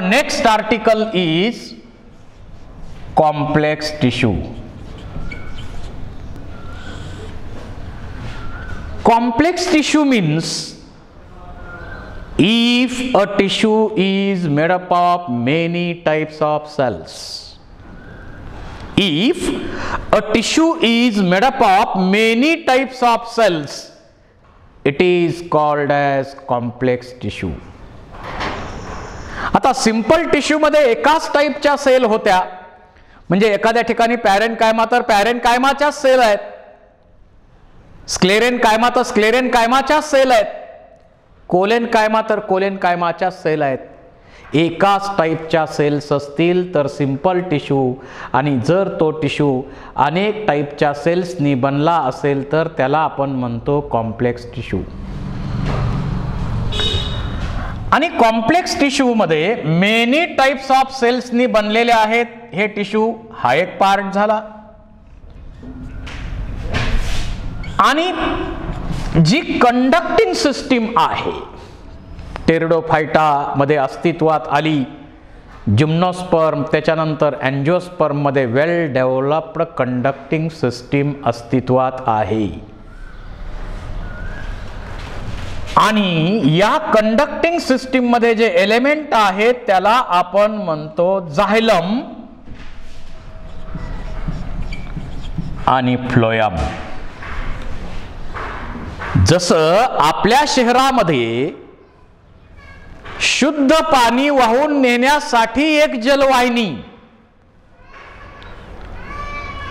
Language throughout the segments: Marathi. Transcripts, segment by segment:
next article is complex tissue. Complex tissue means if a tissue is made up of many types of cells if a tissue is made up of many types of cells it is called as complex tissue आता सिंपल टिश्यूमध्ये एकाच टाईपच्या सेल होत्या. म्हणजे एखाद्या ठिकाणी पॅरेन कायमा तर पॅरेन कायमाच्याच सेल आहेत. स्क्लेरेन कायमा तर स्क्लेरेन कायमाच्याच सेल आहेत. कोलेन कायमा तर कोलेन कायमाच्याच सेल आहेत. एकाच टाईपच्या सेल्स असतील तर सिंपल टिश्यू आणि जर तो टिश्यू अनेक टाईपच्या सेल्सनी बनला असेल तर त्याला आपण म्हणतो कॉम्प्लेक्स टिश्यू आणि कॉम्प्लेक्स टिश्यूमध्ये मेनी टाईप्स ऑफ सेल्सनी बनलेले आहेत. हे टिश्यू हा एक पार्ट झाला. आणि जी कंडक्टिंग सिस्टीम आहे टेरिडोफायटा मध्ये अस्तित्वात आली. जिम्नोस्पर्म त्याच्यानंतर अँजिओस्पर्ममध्ये वेल डेव्हलप्ड कंडक्टिंग सिस्टीम अस्तित्वात आहे. आणि या कंडक्टिंग सिस्टीममध्ये जे एलिमेंट आहेत त्याला आपण म्हणतो झायलम आणि फ्लोयम. जसं आपल्या शहरामध्ये शुद्ध पाणी वाहून नेण्यासाठी एक जलवाहिनी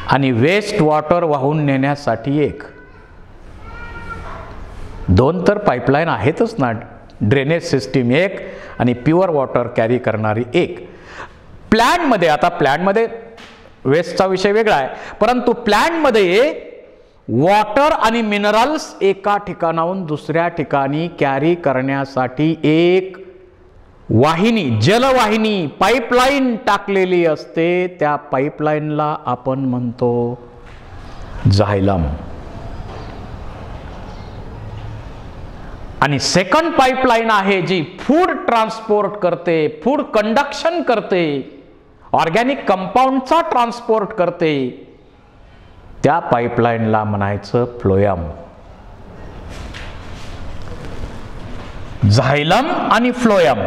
आणि वेस्ट वॉटर वाहून नेण्यासाठी एक. दोन तर पाईपलाईन आहेतच ना. ड्रेनेज सिस्टीम एक आणि प्युअर वॉटर कॅरी करणारी एक. प्लॅनमध्ये आता प्लॅनमध्ये वेस्टचा विषय वेगळा आहे. परंतु प्लॅनमध्ये वॉटर आणि मिनरल्स एका ठिकाणाहून दुसऱ्या ठिकाणी कॅरी करण्यासाठी एक वाहिनी जलवाहिनी पाईपलाईन टाकलेली असते. त्या पाईपलाईनला आपण म्हणतो झायलम आणि सेकंड पाईपलाईन आहे जी फूड ट्रान्सपोर्ट करते फूड कंडक्शन करते ऑर्गॅनिक कंपाऊंडचा ट्रान्सपोर्ट करते. त्या पाईपलाईनला म्हणायचं फ्लोयम झायलम आणि फ्लोयम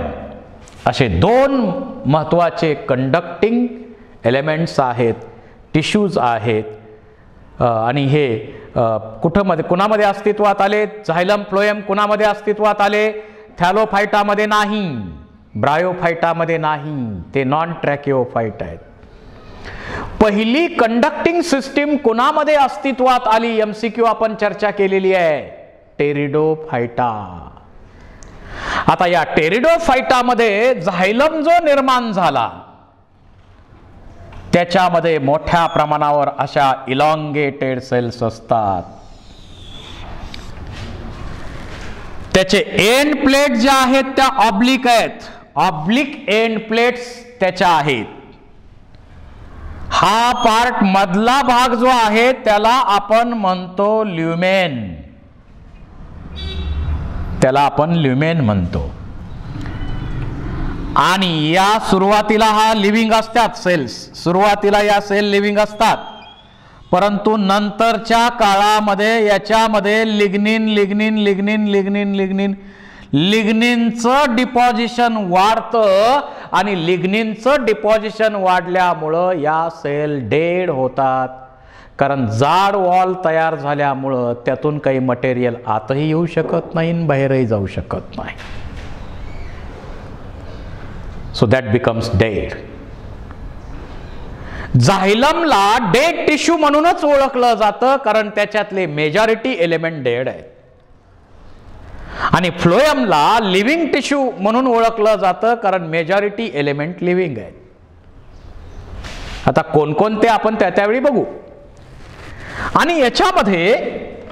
असे दोन महत्त्वाचे कंडक्टिंग एलिमेंट्स आहेत टिश्यूज आहेत आणि हे कुठं मध्ये कुणामध्ये अस्तित्वात आले? झायलम फ्लोएम कुणामध्ये अस्तित्वात आले? थॅलोफायटामध्ये नाही. ब्रायोफायटामध्ये नाही. ते नॉन ट्रॅकिओफाईट आहेत. पहिली कंडक्टिंग सिस्टीम कुणामध्ये अस्तित्वात आली? एम सी क्यू आपण चर्चा केलेली आहे. टेरिडोफायटा आता या टेरिडोफायटामध्ये झायलम जो निर्माण झाला त्याच्यामध्ये मोठ्या प्रमाणावर अशा इलॉंगेटेड सेल्स असतात. त्याचे एंड प्लेट ज्या आहेत त्या ऑब्लिक आहेत. ऑब्लिक एंड प्लेट्स त्याच्या आहेत. हा पार्ट मधला भाग जो आहे त्याला आपण म्हणतो ल्युमेन त्याला आपण ल्युमेन म्हणतो. आणि या सुरुवातीला हा लिव्हिंग असतात सेल्स सुरुवातीला या सेल लिव्हिंग असतात. परंतु नंतरच्या काळामध्ये याच्यामध्ये lignin lignin lignin lignin lignin लिग्निनचं deposition वाढतं आणि लिग्निनचं डिपॉझिशन वाढल्यामुळं या सेल डेड होतात. कारण जाड वॉल तयार झाल्यामुळं त्यातून काही मटेरियल आतही येऊ शकत नाही बाहेरही जाऊ शकत नाही. सो दॅट बिकम्स डेड झायलमला डेड टिश्यू म्हणूनच ओळखलं जातं कारण त्याच्यातले मेजॉरिटी एलिमेंट डेड आहेत. आणि फ्लोयमला लिव्हिंग टिश्यू म्हणून ओळखलं जातं कारण मेजॉरिटी एलिमेंट लिव्हिंग आहेत. आता कोणकोणते आपण त्या त्यावेळी बघू. आणि याच्यामध्ये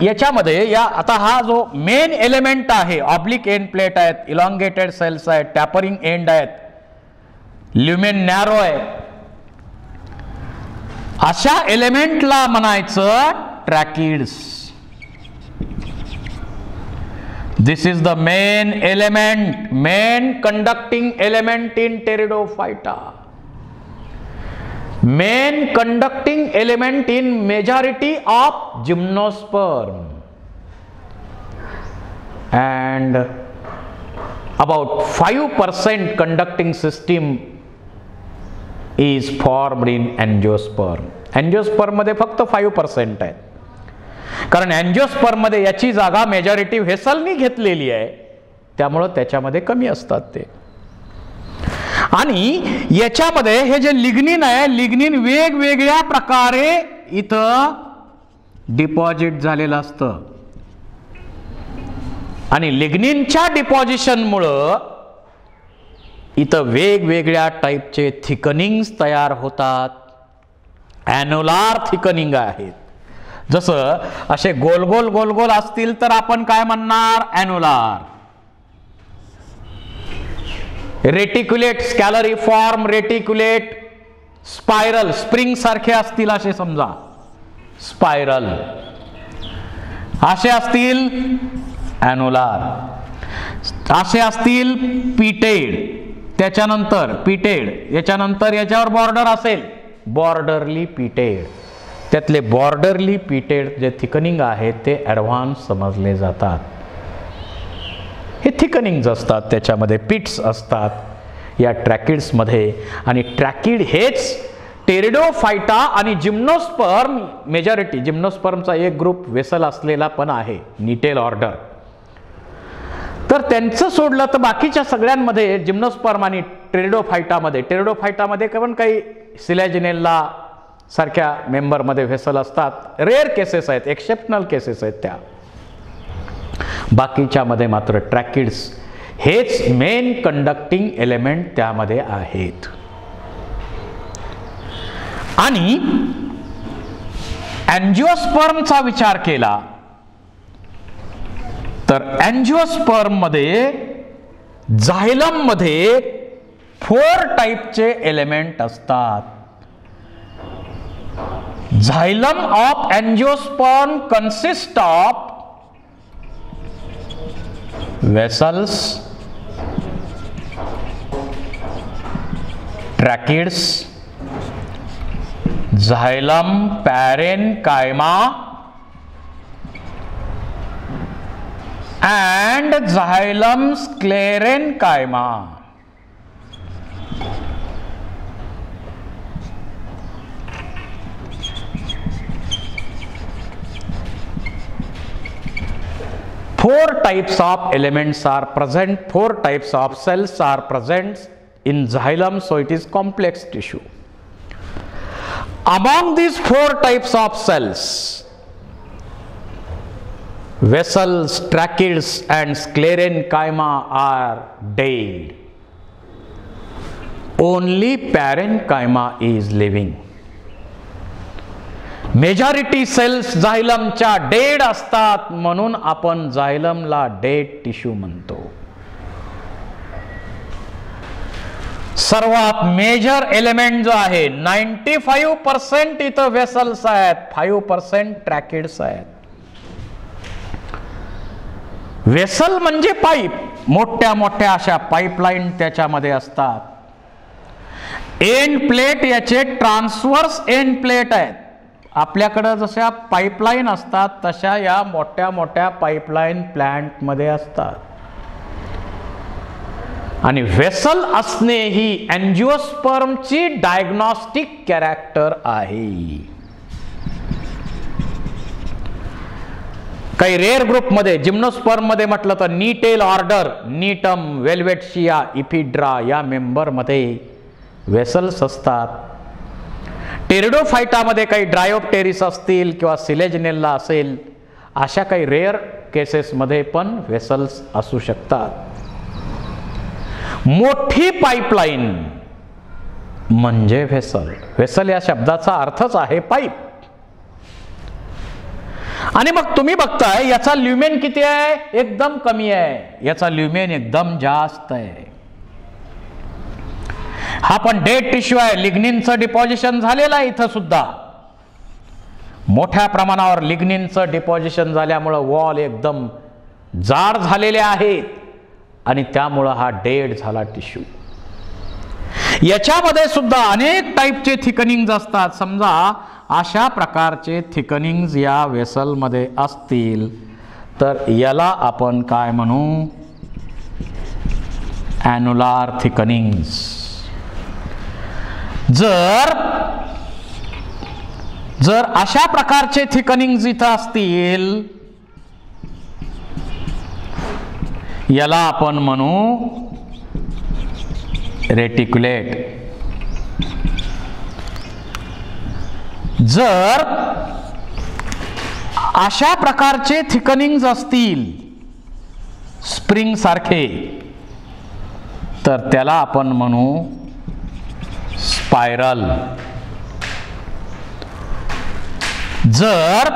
याच्यामध्ये या आता हा जो मेन एलिमेंट आहे ऑब्लिक एंड प्लेट आहेत इलॉंगेटेड सेल्स आहेत टॅपरिंग एंड आहेत ल्युमेन नॅरो आहे. अशा एलिमेंटला म्हणायचं tracheids this is the main element main conducting element in pteridophyta main conducting element in majority of gymnosperm and about five percent conducting system is form in angiosperm अँजिओस्पर्ममध्ये फक्त फाईव्ह पर्सेंट आहेत कारण अँजिओस्पर्ममध्ये याची जागा मेजॉरिटी व्हेसलनी घेतलेली आहे. त्यामुळं त्याच्यामध्ये कमी असतात ते. आणि याच्यामध्ये हे जे लिग्निन आहे लिग्निन वेगवेगळ्या प्रकारे इथं डिपॉझिट झालेलं असतं. आणि लिग्निनच्या डिपॉझिशनमुळं इथं वेगवेगळ्या टाईपचे थिकनिंग्स तयार होतात. ॲनोलार थिकनिंग आहेत. जसं असे गोल गोल गोल गोल असतील तर आपण काय म्हणणार? Annular reticulate scalariform reticulate spiral spring सारखे असतील असे समजा. स्पायरल असे असतील ॲनोलार असे असतील पीटेड त्याच्यानंतर पिटेड याच्यानंतर याच्यावर बॉर्डर असेल. बॉर्डरली पिटेड त्यातले बॉर्डरली पिटेड जे थिकनिंग आहेत ते ॲडव्हान्स समजले जातात. हे थिकनिंग्ज असतात त्याच्यामध्ये पिट्स असतात या ट्रॅकिड्समध्ये आणि ट्रॅकिड हेच टेरिडोफायटा आणि जिम्नोस्पर्म मेजॉरिटी जिम्नोस्पर्मचा एक ग्रुप वेसल असलेला पण आहे निटेल ऑर्डर तर त्यांचं सोडलं तर बाकीच्या सगळ्यांमध्ये जिम्नोस्पर्म आणि टेरिडोफायटामध्ये टेरिडोफायटामध्ये पण काही सिलॅजिनेलला सारख्या मेंबरमध्ये व्हेसल असतात. रेअर केसेस आहेत एक्सेप्शनल केसेस आहेत त्या. बाकीच्यामध्ये मात्र ट्रॅकिड्स हेच मेन कंडक्टिंग एलिमेंट त्यामध्ये आहेत. आणि अँजिओस्पर्मचा विचार केला तर अँजिओस्पर्ममध्ये झायलममध्ये फोर टाईपचे एलिमेंट असतात. Xylem of angiosperm consist of vessels tracheids xylem parenchyma and xylem sclerenchyma four types of elements are present. Four types of cells are present in xylem so it is complex tissue. Among these four types of cells vessels tracheids and sclerenchyma are dead. Only parenchyma is living. Majority cells झायलमच्या dead असतात म्हणून आपण झायलमला डेड टिश्यू म्हणतो सर्वात मेजर एलिमेंट जो आहे नाईन्टी फाईव्ह पर्सेंट इथं वेसल्स आहेत फाईव्ह पर्सेंट ट्रॅकिड्स आहेत वेसल म्हणजे पाईप. मोठ्या मोठ्या अशा पाईपलाईन त्याच्यामध्ये असतात. एन प्लेट याचे ट्रान्सवर्स एंड प्लेट आहेत. आपल्याकडं जशा पाईपलाईन असतात तशा या मोठ्या मोठ्या पाईपलाईन प्लॅन्टमध्ये असतात. आणि व्हेसल असणे ही अँजिओस्पर्मची डायग्नॉस्टिक कॅरेक्टर आहे. काही रेअर ग्रुपमध्ये जिम्नोस्पर्ममध्ये म्हटलं तर नीटेल ऑर्डर नीटम वेल्वेटशिया इफिड्रा या मेंबरमध्ये वेसल्स असतात. टेरिडोफायटामध्ये काही ड्रायोपटेरिस असतील किंवा सिलेजनेल्ला असेल अशा काही रेअर केसेसमध्ये पण व्हेसल्स असू शकतात. मोठी पाईपलाईन म्हणजे व्हेसल व्हेसल या शब्दाचा अर्थच आहे पाईप आणि मग तुम्ही बघताय याचा ल्युमेन किती आहे? एकदम कमी आहे. याचा ल्युमेन एकदम जास्त आहे. हा पण डेड टिश्यू आहे. लिग्निनचं डिपॉझिशन झालेलं आहे इथं सुद्धा. मोठ्या प्रमाणावर लिग्निनचं डिपॉझिशन झाल्यामुळं वॉल एकदम जाड झालेले आहेत. आणि त्यामुळं हा डेड झाला टिश्यू. याच्यामध्ये सुद्धा अनेक टाईपचे थिकनिंग असतात. समजा अशा प्रकारचे थिकनिंग्ज या वेसलमध्ये असतील. तर याला आपण काय म्हणू? ॲन्युलार थिकनिंग्स जर जर अशा प्रकारचे थिकनिंग इथं असतील याला आपण म्हणू रेटिक्युलेट जर अशा प्रकारचे थिकनिंग असतील स्प्रिंग सारखे तर त्याला आपण म्हणू स्पायरल जर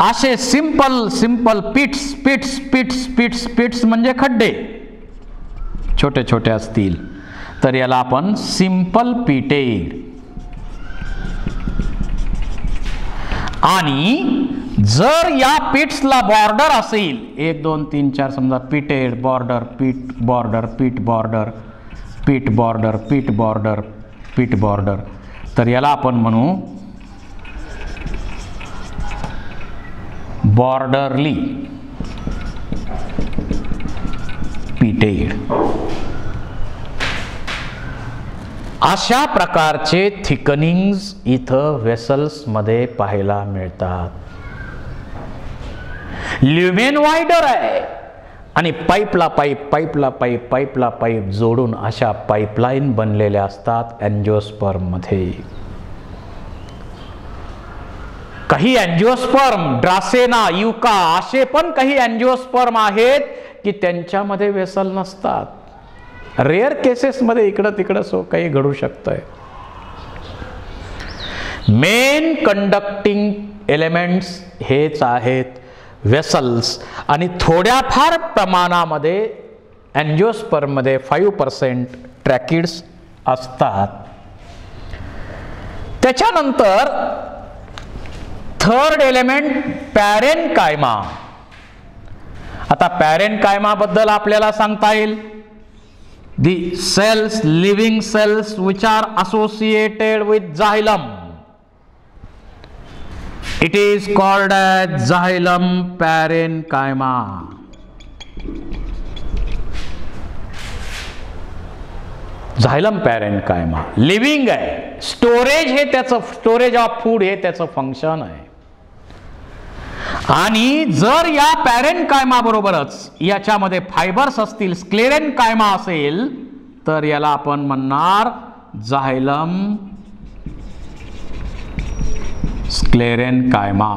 असे simple simple pits pits pits pits pits म्हणजे खड्डे छोटे छोटे असतील तर याला आपण सिंपल पिटेड आणि जर या पिट्सला बॉर्डर असेल एक दोन तीन चार समजा pitted border pit border pit border pit border pit border pit border. तर याला आपण म्हणू बॉर्डरली पिटेड. अशा प्रकारचे थिकनिंग्स इथं वेसल्समध्ये पाहायला मिळतात. ल्युमेन वायडर आहे. आणि पाईपला पाईप पाईपला पाईप पाईपला पाईप जोडून अशा पाईपलाईन बनलेल्या असतात अँजिओस्पर्ममध्ये काही अँजिओस्पर्म ड्रासेना युका असे पण काही अँजिओस्पर्म आहेत की त्यांच्यामध्ये वेसल नसतात. रेअर केसेसमध्ये इकडं तिकडं सो काही घडू शकतंय. मेन कंडक्टिंग एलिमेंट्स हेच आहेत वेसल्स आणि थोड्याफार प्रमाणामध्ये अँजिओस्पर्ममध्ये फाईव्ह पर्सेंट ट्रॅकिड्स असतात. त्याच्यानंतर थर्ड एलिमेंट पॅरेन कायमा आता पॅरेन कायमाबद्दल आपल्याला सांगता येईल. The cells living cells which are associated with xylem it is called as xylem parenchyma xylem parenchyma कायमा लिव्हिंग आहे स्टोरेज हे त्याचं स्टोरेज ऑफ फूड हे त्याचं फंक्शन आहे. आणि जर या पॅरेन कायमाबरोबरच याच्यामध्ये फायबर्स असतील स्क्लेरेन कायमा असेल तर याला आपण म्हणणार झायलम स्क्लेरेन कायमा.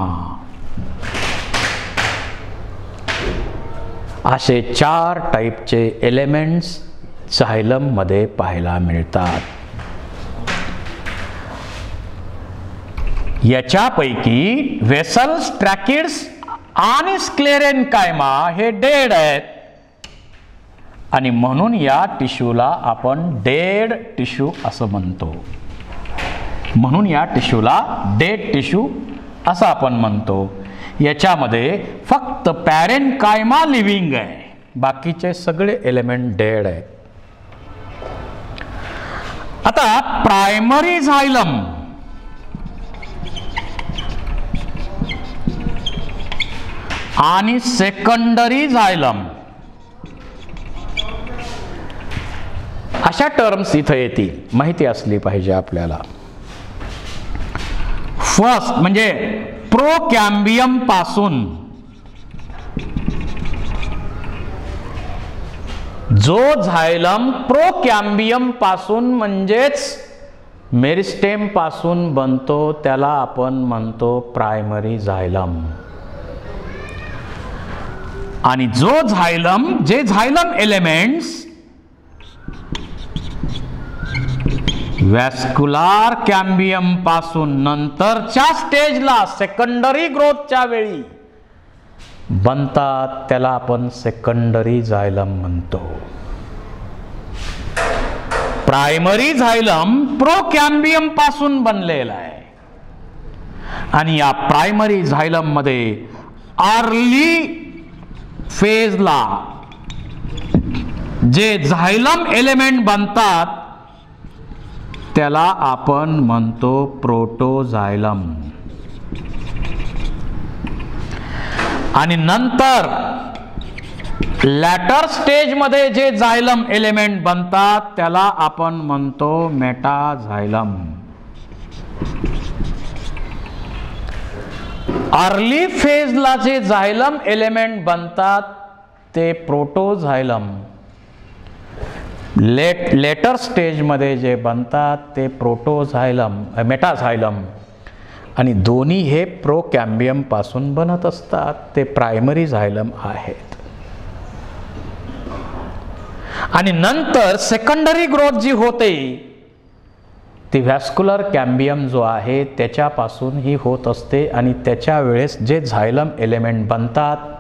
असे चार टाईपचे एलिमेंट्स झायलममध्ये पाहायला मिळतात. याच्यापैकी वेसल्स ट्रॅकिड्स आणि स्क्लेरेन कायमा हे डेड आहेत. आणि म्हणून या टिश्यूला आपण डेड टिश्यू असं म्हणतो. म्हणून या टिश्यूला डेड टिश्यू असं आपण म्हणतो. याच्यामध्ये फक्त पॅरेन कायमा लिव्हिंग आहे. बाकीचे सगळे एलिमेंट डेड आहेत. आता प्रायमरी झायलम. आणि सेकंडरी झायलम अशा टर्म्स इथं येतील माहिती असली पाहिजे आपल्याला. फर्स्ट म्हणजे प्रोकॅम्बियमपासून जो झायलम प्रोकॅम्बियमपासून म्हणजेच मेरिस्टेमपासून बनतो त्याला आपण म्हणतो प्रायमरी झायलम आणि जो झायलम जे झायलम एलिमेंट्स वॅस्क्युलार कॅम्बियमपासून नंतरच्या स्टेजला सेकंडरी ग्रोथच्या वेळी बनतात त्याला आपण सेकंडरी झायलम म्हणतो. प्रायमरी झायलम प्रोकॅम्बियमपासून बनलेला आहे. आणि या प्रायमरी झायलममध्ये आर्ली फेजला. जे झायलम एलिमेंट बनतात त्याला आपण म्हणतो प्रोटोझायलम आणि नंतर लॅटर स्टेजमध्ये जे झायलम एलिमेंट बनतात त्याला आपण म्हणतो मेटाझायलम अर्ली फेजला जे झायलम एलिमेंट बनतात ते प्रोटोझायलम लेट लेटर स्टेजमध्ये जे बनतात ते प्रोटोझायलम मेटाझायलम. आणि दोन्ही हे प्रोकॅम्बियमपासून बनत असतात ते प्रायमरी झायलम आहेत. आणि नंतर सेकंडरी ग्रोथ जी होते ती व्हॅस्क्युलर कॅम्बियम जो आहे त्याच्यापासून ही होत असते आणि त्याच्या वेळेस जे झायलम एलिमेंट बनतात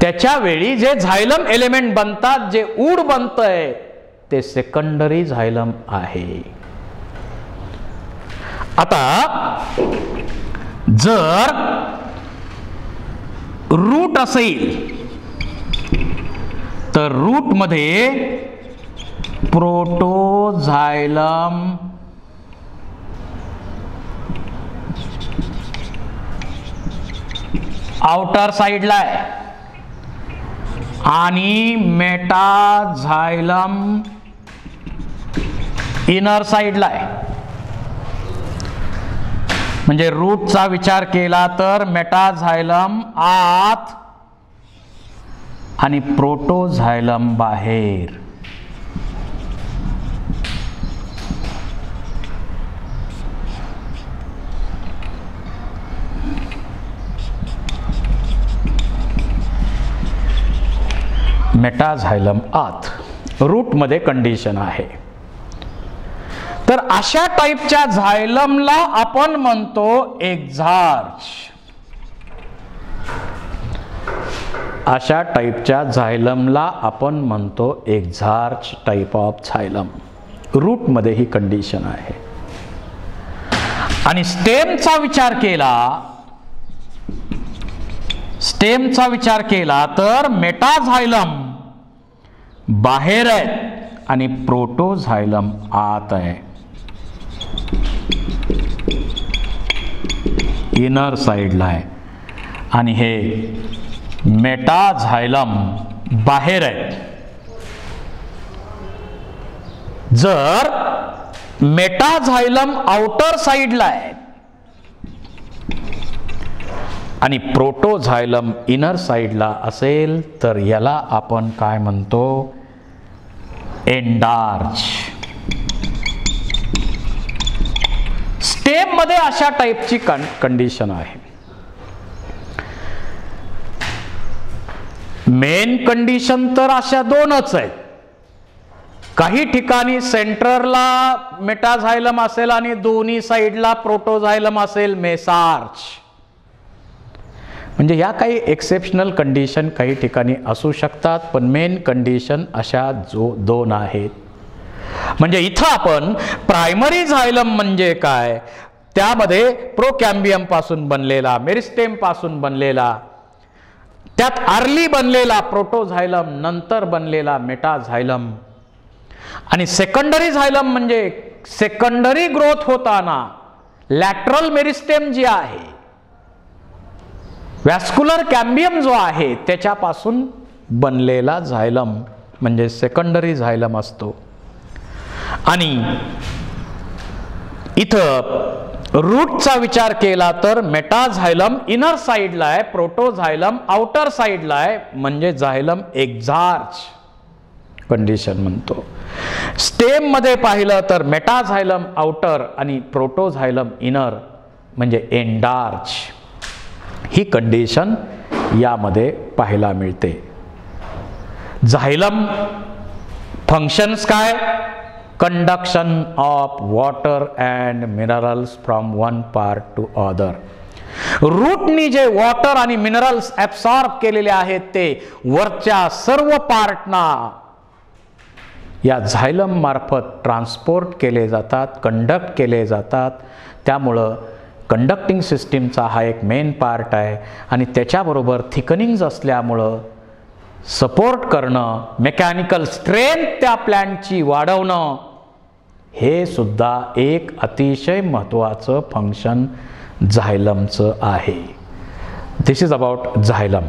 त्याच्यावेळी जे झायलम एलिमेंट बनतात जे ऊड बनतंय ते सेकंडरी झायलम आहे. आता जर रूट असेल तर रूटमध्ये प्रोटोझायलम आउटर साईडला आहे. आणि मेटाझायलम इनर साईडला आहे. म्हणजे रूटचा विचार केला तर मेटाझायलम आत आणि प्रोटोझायलम बाहेर. मेटाझायलम आत. रूटमध्ये कंडिशन आहे. तर अशा टाईपच्या झायलमला आपण म्हणतो एक्झार्च अशा टाईपच्या झायलमला आपण म्हणतो एक्झार्च टाईप ऑफ झायलम. रूटमध्ये ही कंडिशन आहे. आणि स्टेमचा विचार केला स्टेमचा विचार केला तर मेटाझायलम बाहेर आहे आणि प्रोटोझायलम आत आहे. इनर साईडला आहे. आणि हे मेटाझायलम बाहेर आहे. जर मेटाझायलम आउटर साईडला आहे आणि प्रोटोझायलम इनर साईडला असेल तर याला आपण काय म्हणतो? एंडार्च स्टेपमध्ये अशा टाईपची कंडिशन आहे. मेन कंडिशन तर अशा दोनच आहेत. काही ठिकाणी सेंटरला मेटाझायलम असेल आणि दोन्ही साईडला प्रोटोझायलम असेल मेसार्च म्हणजे या काही एक्सेप्शनल कंडिशन काही ठिकाणी असू शकतात पण मेन कंडिशन अशा जो दोन आहेत. म्हणजे इथं आपण प्रायमरी झायलम म्हणजे काय? त्यामध्ये प्रोकॅम्बियमपासून बनलेला मेरिस्टेमपासून बनलेला त्यात आर्ली बनलेला प्रोटोझायलम नंतर बनलेला मेटाझायलम आणि सेकंडरी झायलम म्हणजे सेकंडरी ग्रोथ होताना लॅटरल मेरिस्टेम जी आहे व्हॅस्क्युलर कॅम्बियम जो आहे त्याच्यापासून बनलेला झायलम म्हणजे सेकंडरी झायलम असतो. आणि इथं रूटचा विचार केला तर मेटाझायलम इनर साईडला आहे प्रोटोझायलम आउटर साईडला आहे म्हणजे झायलम एक्झार्च कंडिशन म्हणतो. स्टेममध्ये पाहिलं तर मेटाझायलम आउटर आणि प्रोटोझायलम इनर म्हणजे एंडार्च ही कंडिशन यामध्ये पाहायला मिळते. झायलम फंक्शन्स काय? Conduction of water and minerals from one part to other रूटनी जे वॉटर आणि मिनरल्स ॲब्सॉर्ब केलेले आहेत ते वरच्या सर्व पार्टना या झायलम मार्फत ट्रान्सपोर्ट केले जातात कंडक्ट केले जातात. त्यामुळं कंडक्टिंग सिस्टीमचा हा एक मेन पार्ट आहे. आणि त्याच्याबरोबर थिकनिंग्ज असल्यामुळं सपोर्ट करणं मेकॅनिकल स्ट्रेंथ त्या प्लॅनची वाढवणं हे सुद्धा एक अतिशय महत्त्वाचं फंक्शन झायलमचं आहे. This is about xylem.